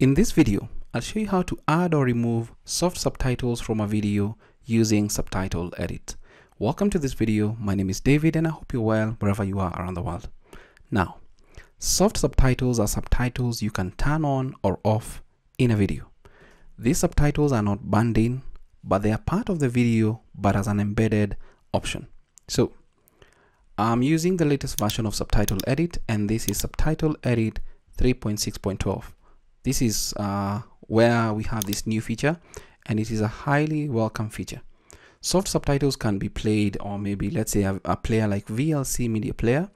In this video, I'll show you how to add or remove soft subtitles from a video using Subtitle Edit. Welcome to this video. My name is David and I hope you're well wherever you are around the world. Now, soft subtitles are subtitles you can turn on or off in a video. These subtitles are not banned in, but they are part of the video but as an embedded option. So, I'm using the latest version of Subtitle Edit and this is Subtitle Edit 3.6.12 this is uh, where we have this new feature and it is a highly welcome feature. Soft subtitles can be played or maybe let's say a, a player like VLC media player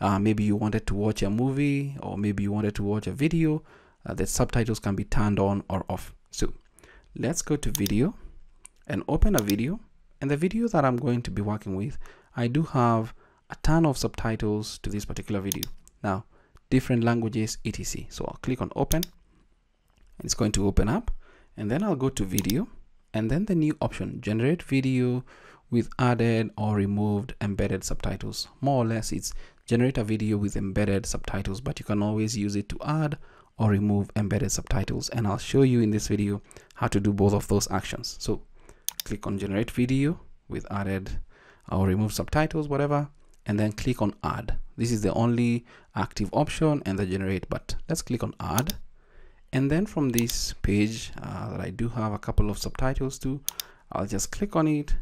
uh, maybe you wanted to watch a movie or maybe you wanted to watch a video uh, the subtitles can be turned on or off. So let's go to video and open a video. And the video that I'm going to be working with I do have a ton of subtitles to this particular video. Now different languages etc. So I'll click on open it's going to open up and then I'll go to video and then the new option generate video with added or removed embedded subtitles. More or less it's generate a video with embedded subtitles but you can always use it to add or remove embedded subtitles and I'll show you in this video how to do both of those actions. So click on generate video with added or remove subtitles whatever and then click on add. This is the only active option and the generate but let's click on add and then from this page uh, that I do have a couple of subtitles to I'll just click on it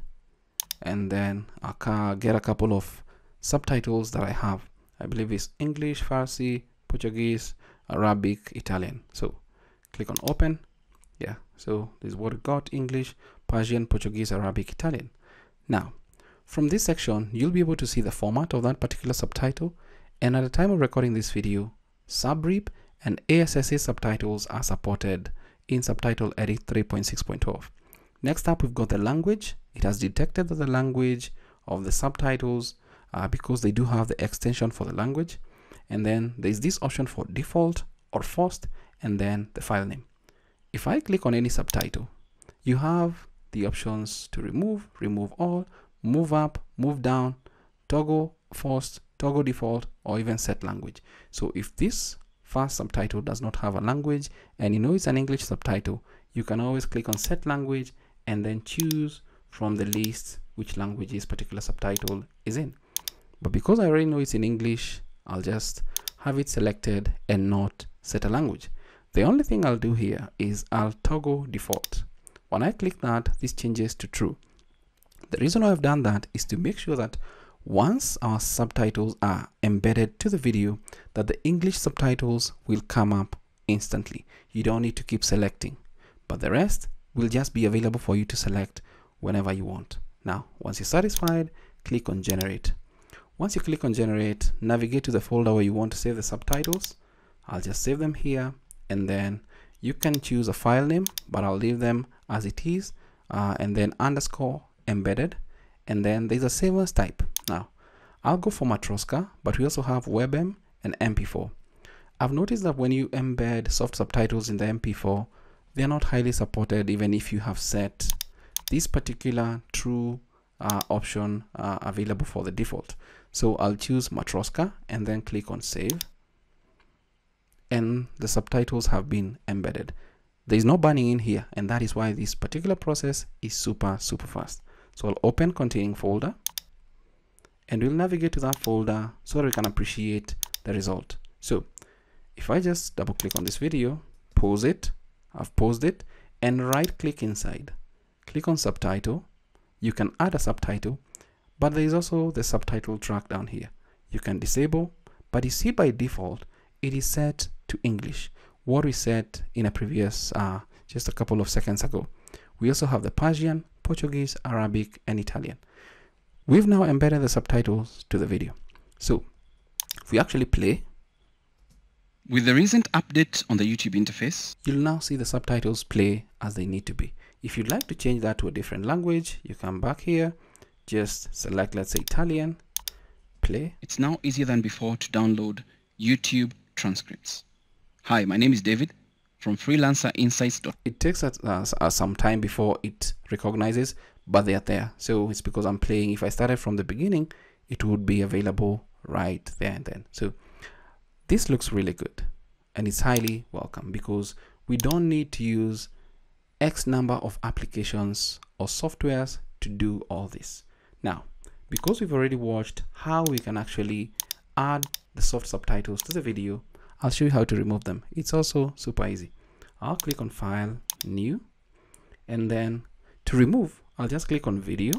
and then I'll get a couple of subtitles that I have. I believe it's English Farsi Portuguese Arabic Italian. So click on open. Yeah so this is what got English Persian Portuguese Arabic Italian. Now from this section you'll be able to see the format of that particular subtitle. And at the time of recording this video subrip and ASSA subtitles are supported in Subtitle Edit 3.6.12. Next up, we've got the language. It has detected that the language of the subtitles uh, because they do have the extension for the language. And then there's this option for default or forced, and then the file name. If I click on any subtitle, you have the options to remove, remove all, move up, move down, toggle forced, toggle default, or even set language. So if this first subtitle does not have a language and you know it's an English subtitle, you can always click on set language and then choose from the list which language this particular subtitle is in. But because I already know it's in English, I'll just have it selected and not set a language. The only thing I'll do here is I'll toggle default. When I click that, this changes to true. The reason I've done that is to make sure that once our subtitles are embedded to the video that the English subtitles will come up instantly. You don't need to keep selecting, but the rest will just be available for you to select whenever you want. Now, once you're satisfied, click on generate. Once you click on generate, navigate to the folder where you want to save the subtitles. I'll just save them here and then you can choose a file name, but I'll leave them as it is uh, and then underscore embedded and then there's a save as type. Now, I'll go for Matroska, but we also have WebM and MP4. I've noticed that when you embed soft subtitles in the MP4, they're not highly supported even if you have set this particular true uh, option uh, available for the default. So I'll choose Matroska and then click on save. And the subtitles have been embedded. There is no banning in here and that is why this particular process is super, super fast. So I'll open containing folder and we'll navigate to that folder so that we can appreciate the result. So if I just double click on this video, pause it, I've paused it, and right click inside, click on subtitle. You can add a subtitle, but there is also the subtitle track down here. You can disable, but you see by default, it is set to English. What we set in a previous, uh, just a couple of seconds ago. We also have the Persian, Portuguese, Arabic, and Italian. We've now embedded the subtitles to the video. So if we actually play, with the recent update on the YouTube interface, you'll now see the subtitles play as they need to be. If you'd like to change that to a different language, you come back here, just select, let's say Italian, play. It's now easier than before to download YouTube transcripts. Hi, my name is David from freelancerinsights. It takes us, uh, some time before it recognizes but they are there. So it's because I'm playing. If I started from the beginning, it would be available right there and then. So this looks really good and it's highly welcome because we don't need to use X number of applications or softwares to do all this. Now, because we've already watched how we can actually add the soft subtitles to the video, I'll show you how to remove them. It's also super easy. I'll click on File, New, and then to remove, I'll just click on Video,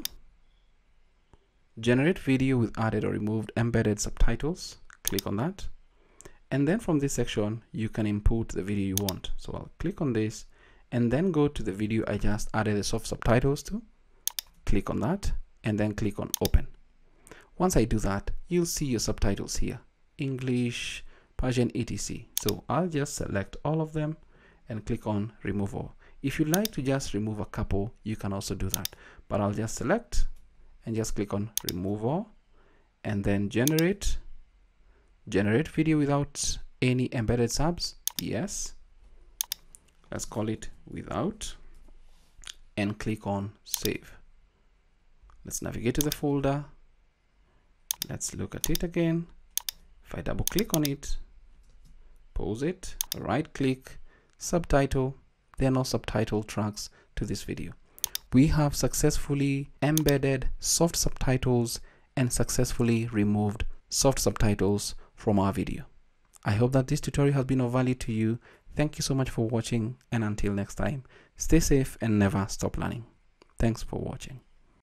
Generate Video with added or removed embedded subtitles. Click on that. And then from this section, you can input the video you want. So I'll click on this and then go to the video I just added the soft subtitles to. Click on that and then click on open. Once I do that, you'll see your subtitles here. English, Persian, etc. So I'll just select all of them and click on remove all. If you like to just remove a couple, you can also do that. But I'll just select and just click on remove all and then generate generate video without any embedded subs. Yes. Let's call it without and click on save. Let's navigate to the folder. Let's look at it again. If I double click on it pause it right click subtitle there are no subtitle tracks to this video we have successfully embedded soft subtitles and successfully removed soft subtitles from our video. I hope that this tutorial has been of value to you. Thank you so much for watching and until next time, stay safe and never stop learning. Thanks for watching.